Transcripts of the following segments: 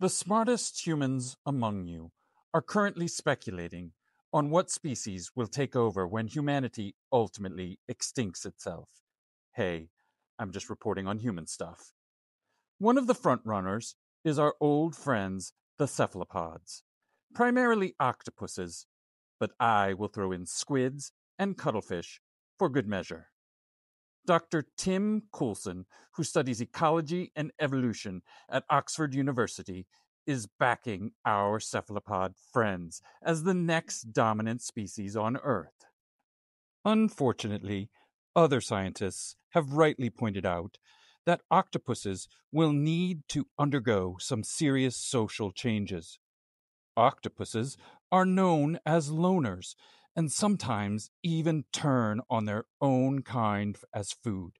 The smartest humans among you are currently speculating on what species will take over when humanity ultimately extincts itself. Hey, I'm just reporting on human stuff. One of the frontrunners is our old friends, the cephalopods, primarily octopuses, but I will throw in squids and cuttlefish for good measure. Dr. Tim Coulson, who studies ecology and evolution at Oxford University, is backing our cephalopod friends as the next dominant species on Earth. Unfortunately, other scientists have rightly pointed out that octopuses will need to undergo some serious social changes. Octopuses are known as loners and sometimes even turn on their own kind as food.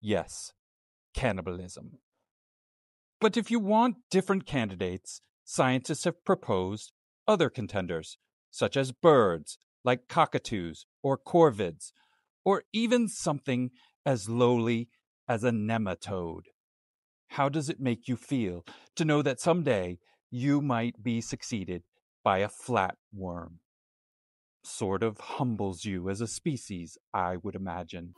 Yes, cannibalism. But if you want different candidates, scientists have proposed other contenders, such as birds like cockatoos or corvids, or even something as lowly as a nematode. How does it make you feel to know that someday you might be succeeded by a flatworm? Sort of humbles you as a species, I would imagine.